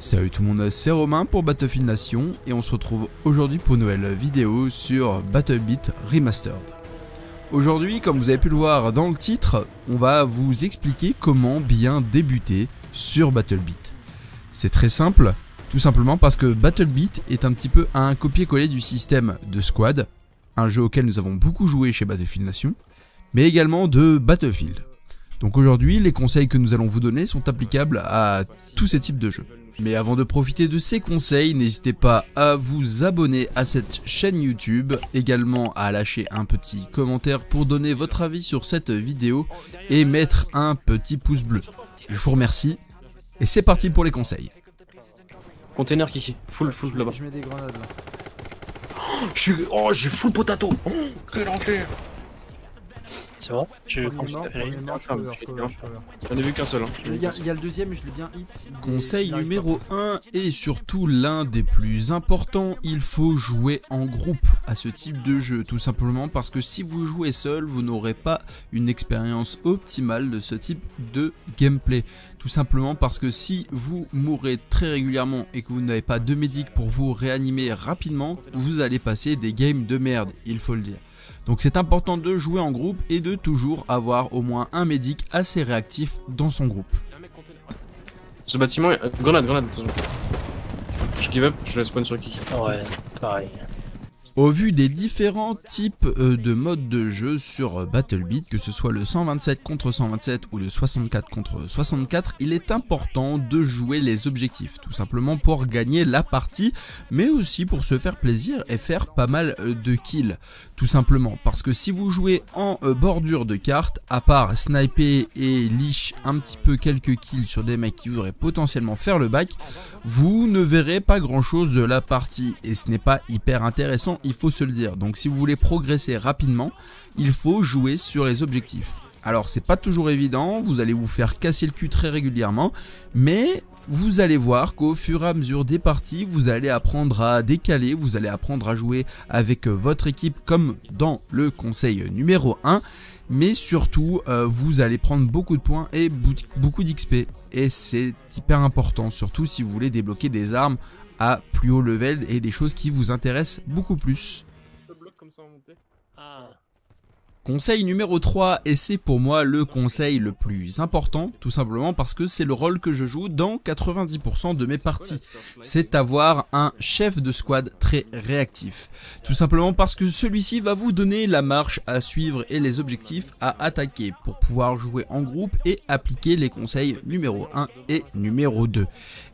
Salut tout le monde, c'est Romain pour Battlefield Nation et on se retrouve aujourd'hui pour une nouvelle vidéo sur Battlebeat Remastered. Aujourd'hui, comme vous avez pu le voir dans le titre, on va vous expliquer comment bien débuter sur Battlebeat. C'est très simple, tout simplement parce que Battlebeat est un petit peu un copier-coller du système de Squad, un jeu auquel nous avons beaucoup joué chez Battlefield Nation, mais également de Battlefield. Donc aujourd'hui, les conseils que nous allons vous donner sont applicables à tous ces types de jeux. Mais avant de profiter de ces conseils, n'hésitez pas à vous abonner à cette chaîne YouTube, également à lâcher un petit commentaire pour donner votre avis sur cette vidéo et mettre un petit pouce bleu. Je vous remercie et c'est parti pour les conseils. Container Kiki, full full là-bas. Je mets des grenades là. Je suis oh, je suis full potato. Oh, quel enfer. J'ai cover, été cover. J'en ai vu qu'un seul hein. Il y, a, il y a le deuxième, je l'ai bien hit. il est- Conseil numéro pas. 1 et surtout l'un des plus importants, il faut jouer en groupe à ce type de jeu, tout simplement parce que si vous jouez seul, vous n'aurez pas une expérience optimale de ce type de gameplay. Tout simplement parce que si vous mourrez très régulièrement et que vous n'avez pas de médic pour vous réanimer rapidement, vous allez passer des games de merde, il faut le dire. Donc c'est important de jouer en groupe et de toujours avoir au moins un médic assez réactif dans son groupe. Ce bâtiment, euh, grenade, grenade, attention. Je give up, je spawn sur Kiki. Ouais, pareil. Au vu des différents types euh, de modes de jeu sur euh, Battlebeat, que ce soit le 127 contre 127 ou le 64 contre 64, il est important de jouer les objectifs, tout simplement pour gagner la partie, mais aussi pour se faire plaisir et faire pas mal euh, de kills, tout simplement. Parce que si vous jouez en bordure de carte, à part sniper et leash un petit peu quelques kills sur des mecs qui voudraient potentiellement faire le back, vous ne verrez pas grand chose de la partie et ce n'est pas hyper intéressant, il faut se le dire. Donc si vous voulez progresser rapidement, il faut jouer sur les objectifs. Alors c'est pas toujours évident, vous allez vous faire casser le cul très régulièrement, mais vous allez voir qu'au fur et à mesure des parties, vous allez apprendre à décaler, vous allez apprendre à jouer avec euh, votre équipe comme dans le conseil numéro 1 mais surtout euh, vous allez prendre beaucoup de points et beaucoup d'XP et c'est hyper important surtout si vous voulez débloquer des armes à plus haut level et des choses qui vous intéressent beaucoup plus. Conseil numéro 3, et c'est pour moi le conseil le plus important, tout simplement parce que c'est le rôle que je joue dans 90% de mes parties. C'est avoir un chef de squad très réactif. Tout simplement parce que celui-ci va vous donner la marche à suivre et les objectifs à attaquer pour pouvoir jouer en groupe et appliquer les conseils numéro 1 et numéro 2.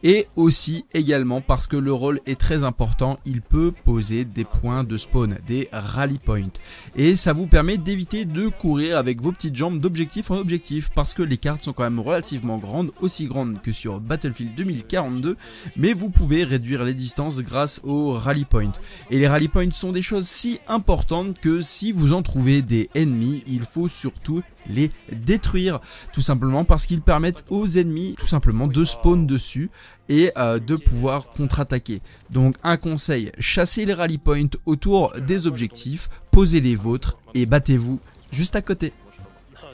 Et aussi également parce que le rôle est très important, il peut poser des points de spawn, des rally points. Et ça vous permet d'éviter de courir avec vos petites jambes d'objectif en objectif parce que les cartes sont quand même relativement grandes, aussi grandes que sur Battlefield 2042, mais vous pouvez réduire les distances grâce aux rally points. Et les rally points sont des choses si importantes que si vous en trouvez des ennemis, il faut surtout les détruire tout simplement parce qu'ils permettent aux ennemis tout simplement de spawn dessus et euh, de pouvoir contre-attaquer. Donc un conseil, chassez les rally points autour des objectifs, posez les vôtres et battez-vous juste à côté.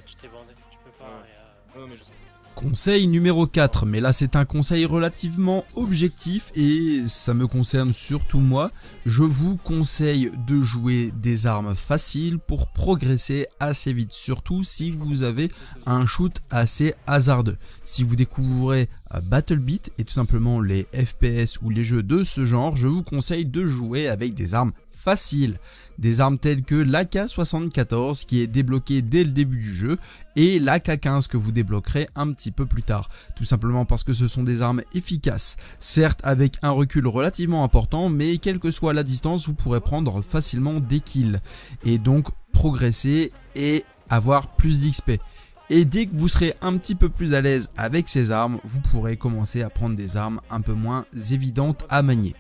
tu t'es bandé, tu peux pas. et, euh, Non, mais je sais. Conseil numéro 4, mais là c'est un conseil relativement objectif et ça me concerne surtout moi. Je vous conseille de jouer des armes faciles pour progresser assez vite, surtout si vous avez un shoot assez hasardeux. Si vous découvrez euh, Battlebeat et tout simplement les FPS ou les jeux de ce genre, je vous conseille de jouer avec des armes faciles. Des armes telles que l'AK-74 qui est débloqué dès le début du jeu et l'AK-15 que vous débloquerez un petit peu plus tard. Tout simplement parce que ce sont des armes efficaces. Certes avec un recul relativement important mais quelle que soit la distance vous pourrez prendre facilement des kills. Et donc progresser et avoir plus d'XP. Et dès que vous serez un petit peu plus à l'aise avec ces armes, vous pourrez commencer à prendre des armes un peu moins évidentes à manier.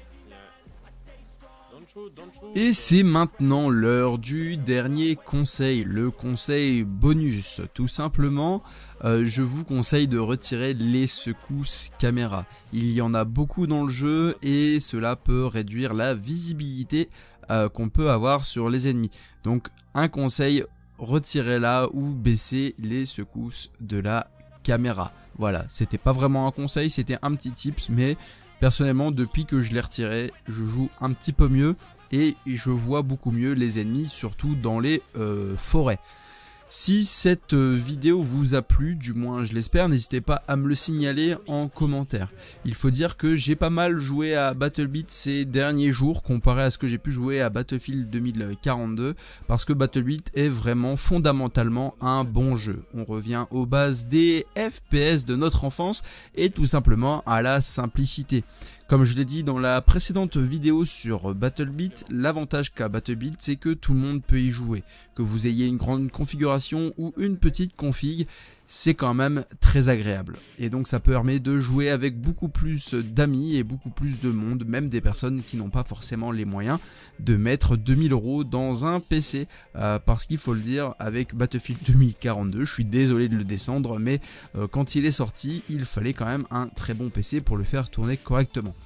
Et c'est maintenant l'heure du dernier conseil, le conseil bonus. Tout simplement, euh, je vous conseille de retirer les secousses caméra. Il y en a beaucoup dans le jeu et cela peut réduire la visibilité euh, qu'on peut avoir sur les ennemis. Donc un conseil, retirez-la ou baissez les secousses de la caméra. Voilà, c'était pas vraiment un conseil, c'était un petit tips, mais personnellement, depuis que je l'ai retiré, je joue un petit peu mieux et je vois beaucoup mieux les ennemis, surtout dans les euh, forêts. Si cette euh, vidéo vous a plu, du moins je l'espère, n'hésitez pas à me le signaler en commentaire. Il faut dire que j'ai pas mal joué à Battlebeat ces derniers jours comparé à ce que j'ai pu jouer à Battlefield 2042 parce que Battlebeat est vraiment fondamentalement un bon jeu. On revient aux bases des FPS de notre enfance et tout simplement à la simplicité. Comme je l'ai dit dans la précédente vidéo sur Battlebeat, l'avantage qu'a Battlebeat c'est que tout le monde peut y jouer. Que vous ayez une grande configuration ou une petite config, c'est quand même très agréable. Et donc ça permet de jouer avec beaucoup plus d'amis et beaucoup plus de monde, même des personnes qui n'ont pas forcément les moyens de mettre 2000 euros dans un PC. Euh, parce qu'il faut le dire, avec Battlefield 2042, je suis désolé de le descendre, mais euh, quand il est sorti, il fallait quand même un très bon PC pour le faire tourner correctement.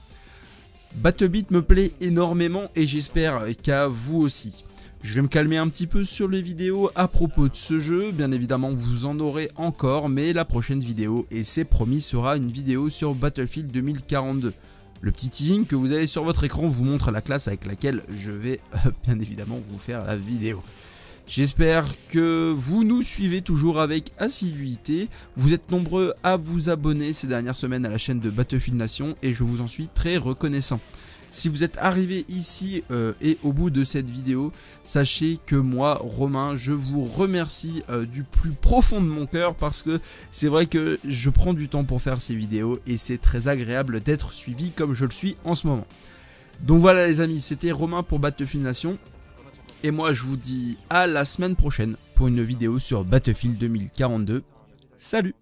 Battlebeat me plaît énormément et j'espère qu'à vous aussi. Je vais me calmer un petit peu sur les vidéos à propos de ce jeu, bien évidemment vous en aurez encore, mais la prochaine vidéo, et c'est promis, sera une vidéo sur Battlefield 2042. Le petit teasing que vous avez sur votre écran vous montre la classe avec laquelle je vais bien évidemment vous faire la vidéo. J'espère que vous nous suivez toujours avec assiduité. Vous êtes nombreux à vous abonner ces dernières semaines à la chaîne de Battlefield Nation et je vous en suis très reconnaissant. Si vous êtes arrivé ici euh, et au bout de cette vidéo, sachez que moi, Romain, je vous remercie euh, du plus profond de mon cœur parce que c'est vrai que je prends du temps pour faire ces vidéos et c'est très agréable d'être suivi comme je le suis en ce moment. Donc voilà les amis, c'était Romain pour Battlefield Nation. Et moi je vous dis à la semaine prochaine pour une vidéo sur Battlefield 2042. Salut